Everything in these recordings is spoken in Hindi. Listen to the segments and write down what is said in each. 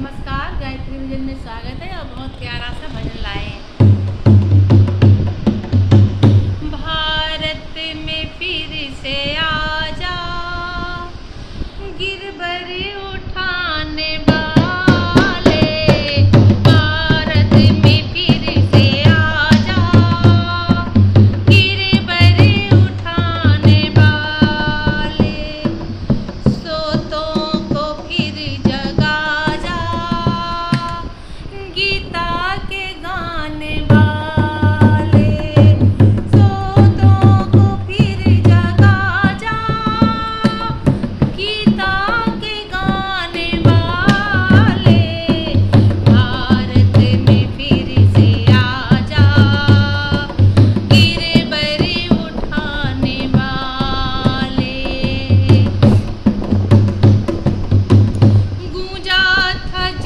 नमस्कार गायत्री भजन में स्वागत है और बहुत प्यारा सा भजन लाए हैं।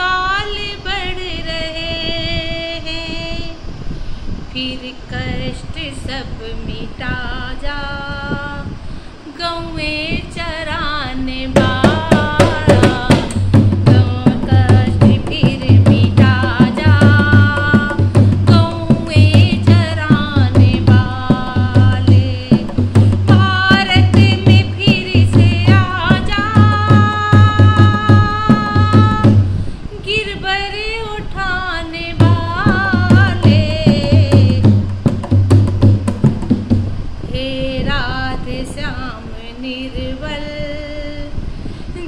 काल बढ़ रहे हैं। फिर कष्ट सब मिटा जा। श्याम निर्बल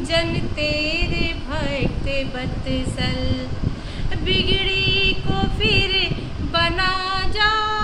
जन तेरे भक्त बत्सल बिगड़ी को फिर बना जा।